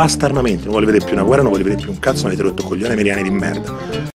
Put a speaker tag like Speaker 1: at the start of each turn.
Speaker 1: basta armamenti, non voglio vedere più una guerra, non voglio vedere più un cazzo, non avete rotto coglione americani di merda.